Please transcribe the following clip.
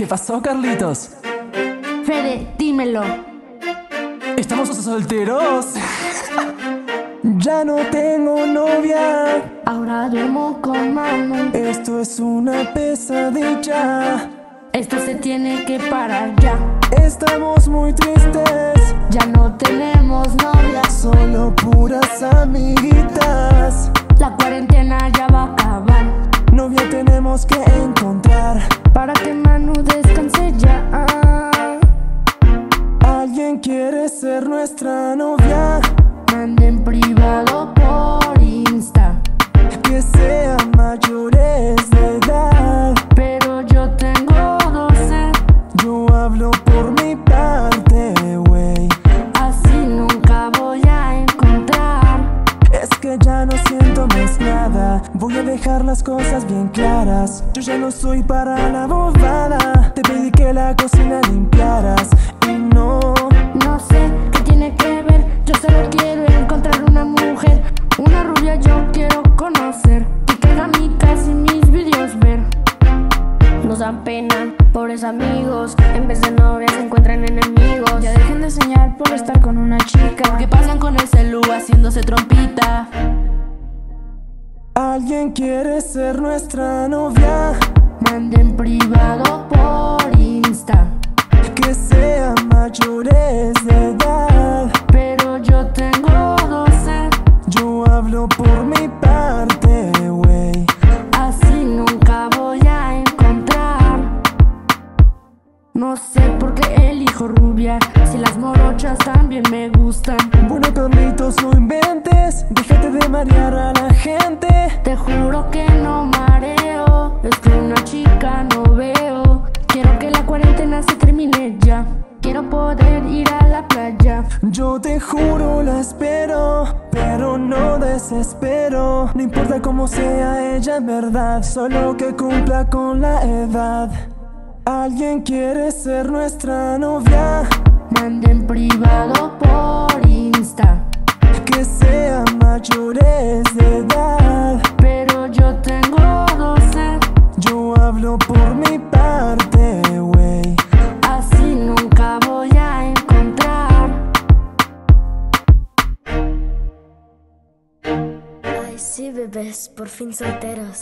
¿Qué pasó, Carlitos? Fede, dímelo. ¿Estamos solteros? ya no tengo novia. Ahora duermo con mano. Esto es una pesadilla. Esto se tiene que parar ya. Estamos muy tristes. Ya no tenemos novia. Solo puras amiguitas. Ser nuestra novia. Manden privado por Insta. Que sea mayores de edad. Pero yo tengo 12. Yo hablo por mi parte, wey. Así nunca voy a encontrar. Es que ya no siento más nada. Voy a dejar las cosas bien claras. Yo ya no soy para la bobada. Te pedí que la cocina limpiaras. Y. No dan pena, pobres amigos. En vez de novias se encuentran enemigos. Ya dejen de enseñar por estar con una chica. ¿Qué pasan con el celu haciéndose trompita? Alguien quiere ser nuestra novia. No sé por qué elijo rubia. Si las morochas también me gustan. Bueno, Carlitos, no inventes. Déjate de marear a la gente. Te juro que no mareo. Es que una chica no veo. Quiero que la cuarentena se termine ya. Quiero poder ir a la playa. Yo te juro la espero, pero no desespero. No importa cómo sea ella en verdad, solo que cumpla con la edad. Alguien quiere ser nuestra novia, Manden privado por Insta. que sea mayores de edad. Pero yo tengo 12. Yo hablo por mi parte, wey. Así nunca voy a encontrar. Ay, sí, bebés, por fin solteros.